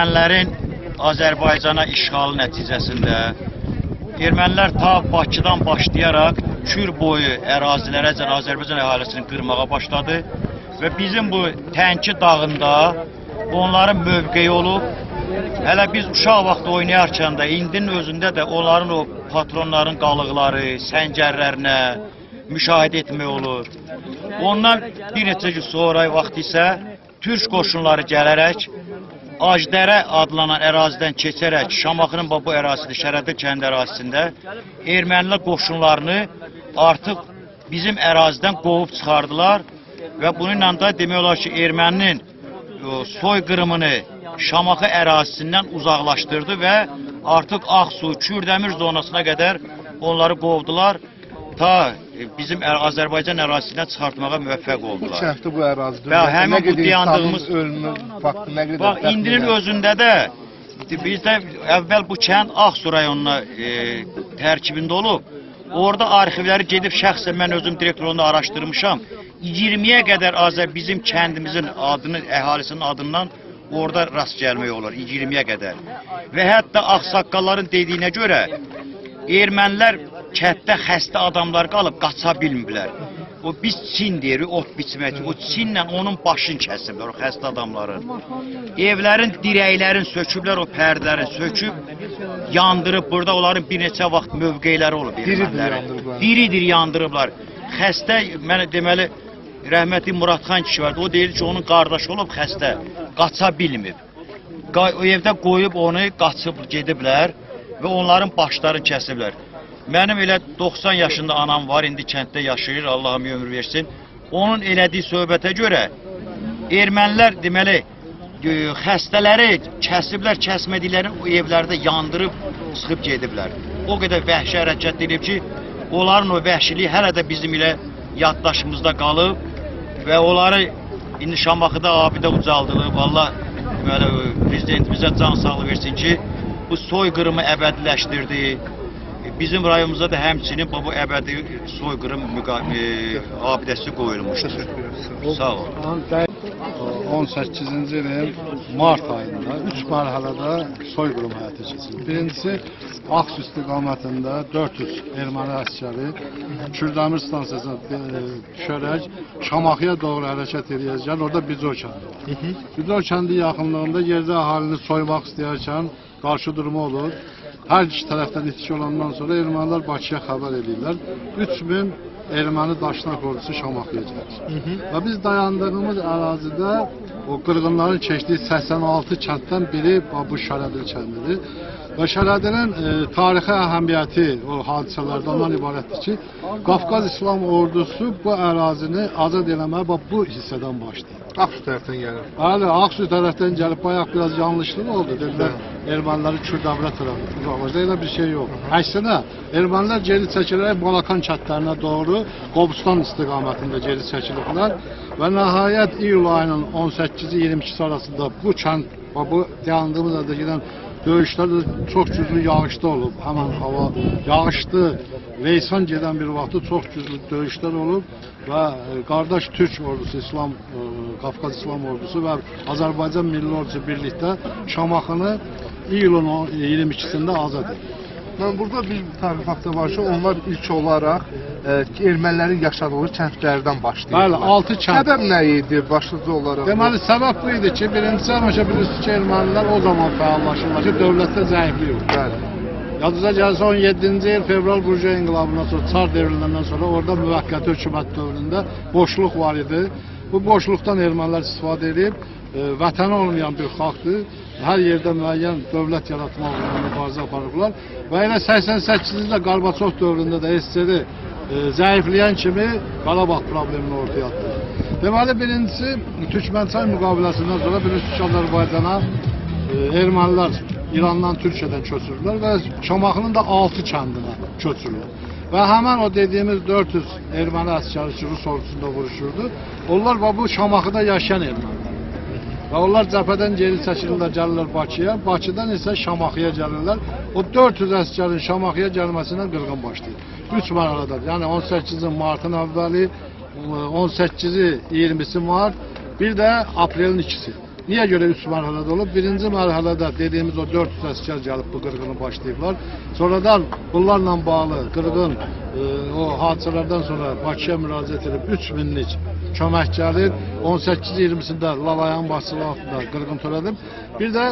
ermənilərin Azərbaycana işğalı nəticəsində ermənilər ta Bakıdan başlayaraq Kür boyu ərazilərəcən Azərbaycan əhalisini qırmağa başladı və bizim bu Tənki dağında onların mövqeyi olub. Hələ biz uşaq vaxtı oynayarkən də indinin özündə də onların o patronların qalıqları, səngərlərinə müşahidə etmək olur. Ondan bir neçə gün sonra vaxt isə Türk qoşunları gələrək Ajdərə adlanan ərazidən keçərək Şamaxının bu ərazisində, Şərədə kənd ərazisində ermənilər qoşunlarını artıq bizim ərazidən qovub çıxardılar və bununla da demək olar ki, erməninin soyqırımını Şamaxı ərazisindən uzaqlaşdırdı və artıq Ağsu, Kürdəmir zonasına qədər onları qovdular. Ta bizim Azərbaycan ərazisindən çıxartmağa müvəffəq Bu oldular. kənddə bu ərazidə Və həmin bu dayandığımız- ölümü faktı nə qədər Bax indinin dəfn özündə də bizdə əvvəl bu kənd Ağsu rayonuna e, tərkibində olub. Orada arxivləri gedib şəxsən mən özüm direktorluğunda araşdırmışam. 20-yə qədər Azər bizim kəndimizin adını, əhalisinin adından orada rast gəlmək olur 20-yə qədər. Və hətta ağsaqqalların dediyinə görə ermənilər kənddə xəstə adamlar qalıb qaça bilmirlər. O biz Çin deyirik, ot biçmək. O Çinlə onun başını kəsiblər o xəstə adamların. Evlərin dirəklərin söküblər, o pərdələrin söküb yandırıb burada onların bir neçə vaxt mövqeləri olub Diridir yandırıblar. Diridir yandırıblar. Xəstə mənə deməli rəhmətli Muradxan kişi vardı. O deyirdi ki, onun qardaşı olub xəstə, qaça bilmir. Qa- O evdə qoyub onu qaçıb gediblər və onların başlarını kəsiblər. Mənim elə 90 yaşında anam var, indi kənddə yaşayır, Allahım ömür versin. Onun elədiyi söhbətə görə ermənilər deməli e, xəstələri kəsiblər, kəsmədikləri o evlərdə yandırıb çıxıb gediblər. O qədər vəhşi hərəkət edib ki, onların o vəhşiliyi hələ də bizim ilə yaddaşımızda qalıb və onları indi Şamaxıda abidə ucaldılıb. Allah prezidentimizə can sağlığı versin ki, bu soyqırımı əbədiləşdirdi. Bizim rayonumuzda da həmçinin bu əbədi soyqırım e, abidəsi qoyulmuşdur. Sağ ol. 18-ci ilin mart ayında 3 mərhələdə soyqırım həyata keçirildi. Birincisi Aqsu istiqamətində 400 erməni əsgəri Kürdəmir stansiyasına e, düşərək Şamaxıya doğru hərəkət edəcəklər. Orada Bizo kəndi var. Bizo kəndi yaxınlığında yerdə əhalini soymaq istəyərkən qarşı durma olur. Hər tərəfdən itki olandan sonra ermənilər Bakıya xəbər edirlər. 3000 erməni daşnaq ordusu Şamaxıya gəlir. Və biz dayandığımız ərazidə o qırğınların keçdiyi 86 kənddən biri bu Şərədil kəndidir. Və Şərədilin e, tarixi əhəmiyyəti o hadisələrdə ondan ibarətdir ki, Qafqaz İslam ordusu bu ərazini azad eləməyə bax bu hissədən başlayır. Aqsu tərəfdən gəlir. Bəli, Ağsu tərəfdən gəlib bayaq biraz yanlışlıq oldu. Dedilər erməniləri Kürdəmirə tərəf uzaqlaşdı. Elə bir şey yox. Əksinə ermənilər geri çəkilərək Balakan kəndlərinə doğru Qobustan istiqamətində geri çəkiliblər və nəhayət iyul ayının 18-i 22-si arasında bu kənd və bu dayandığımız yerdə gedən döyüşlər də çox güclü yağışda olub. Həmin hava yağışdı. Leysan gedən bir vaxtı çox güclü döyüşlər olub və e, qardaş Türk ordusu, İslam e, Qafqaz İslam ordusu və Azərbaycan Milli Ordusu birlikdə Şamaxını iyulun o- 22-sində azad. Mən burada bir tarixi fakta var ki, onlar ilk olaraq e, ermənilərin yaşadığı kəndlərdən başlayırlar. Bəli, 6 kənd. Səbəb nə idi başlıca olaraq? Deməli səbəb bu idi ki, birincisi həmişə bilirsiniz ki, ermənilər o zaman fəallaşırlar ki, dövlətdə zəiflik olur. Bəli. Yadınıza gəlsə 17-ci il fevral burjuya inqilabından sonra, çar devriləndən sonra orada müvəqqəti hökumət dövründə boşluq var idi. Bu boşluqdan ermənilər istifadə edib e, vətəni olmayan bir xalqdır. Hər yerdə müəyyən dövlət yaratmaq uğruna mübarizə aparıblar və elə 88-ci ildə Qarbaçov dövründə də SSR e, zəifləyən kimi Qarabağ problemini ortaya atdı. Deməli birincisi Türkmənçay müqaviləsindən sonra bilirsiniz ki, Azərbaycana e, ermənilər İrandan Türkiyədən köçürürlər və Şamaxının da 6 kəndinə köçürürlər. Və həmən o dediyimiz 400 erməni əsgəri ki, Rus ordusunda vuruşurdu. Onlar və bu Şamaxıda yaşayan ermənilər. Və onlar cəbhədən geri çəkilirlər, gəlirlər Bakıya. Bakıdan isə Şamaxıya gəlirlər. O 400 əsgərin Şamaxıya gəlməsinə qırğın başlayır. 3 mərhələdə. Yəni 18-ci martın əvvəli, 18-i 20-si mart, bir də aprelin ikisi. Niyə görə 3 mərhələdə olub? Birinci mərhələdə dediyimiz o 400 əsgər gəlib bu qırğını başlayıblar. Sonradan bunlarla bağlı qırğın e, o hadisələrdən sonra Bakıya müraciət edib 3000-lik kömək gəlir. 18-20-sində Lalayan başçılığı altında qırğın törədib. Bir də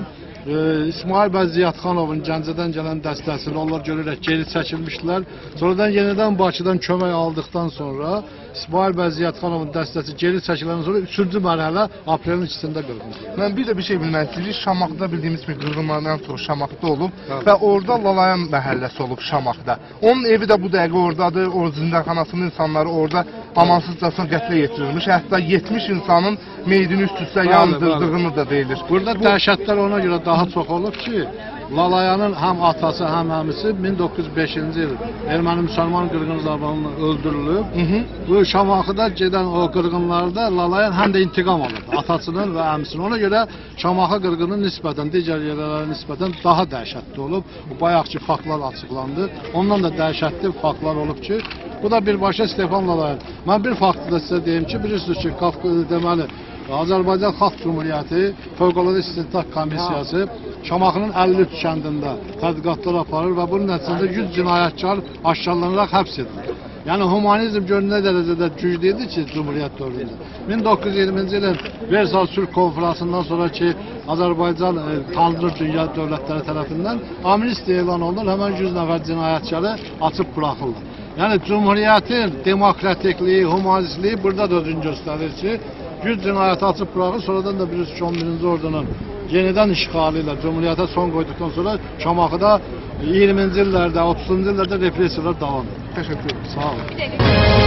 İsmail bəy Ziyadxanovun Gəncədən gələn dəstəsini onlar görərək geri çəkilmişdilər. Sonradan yenidən Bakıdan kömək aldıqdan sonra İsmail bəy Ziyadxanovun dəstəsi geri çəkiləndən sonra 3-cü mərhələ aprelin 2-sində qırğın. Mən bir də bir şey bilmək istəyirik. Şamaxıda bildiyimiz kimi qırğınlardan sonra Şamaxıda olub Bəli. və orada Lalayan məhəlləsi olub Şamaxıda. Onun evi də bu dəqiqə ordadır. O zindanxanasının insanları orada amansızcasına qətlə yetirilmiş. Hətta 70 insanın meyidini üst-üstə yandırdığını da deyilir. Burada dəhşətlər ona görə daha çox olub ki, Lalayanın həm atası, həm əmisi 1905-ci il erməni müsəlman qırğın zamanında öldürülüb. Hı -hı. Bu Şamaxıda gedən o qırğınlarda Lalayan həm də intiqam alıb atasının və əmisinin. Ona görə Şamaxı qırğını nisbətən digər yerlərə nisbətən daha dəhşətli olub. Bu bayaqki faktlar açıqlandı. Ondan da dəhşətli faktlar olub ki, bu da birbaşa Stefan Lalayan. Mən bir faktı da sizə deyim ki, bilirsiniz ki, Qafqaz deməli Azərbaycan Xalq Cümhuriyyəti Fövqəladə İstintaq Komissiyası Şamaxının 53 kəndində tədqiqatlar aparır və bunun nəticəsində 100 cinayətkar aşkarlanaraq həbs edilir. Yəni humanizm gör nə dərəcədə güclü idi ki, Cümhuriyyət dövründə. 1920-ci ilin Versal Sülh Konferansından sonra ki, Azərbaycan e, tanınır dünya dövlətləri tərəfindən amnistiya elan olunur, həmən 100 nəfər cinayətkarı açıb buraxılır. Yəni Cümhuriyyətin demokratikliyi, humanistliyi burada da özünü göstərir ki, 100 cinayəti açıb buraxır, sonradan da bilirsiniz ki, 11-ci ordunun yenidən işğalı ilə Cümhuriyyətə son qoyduqdan sonra Şamaxıda 20-ci illərdə, 30-cu illərdə repressiyalar davam edir. Təşəkkür edirəm. Sağ olun.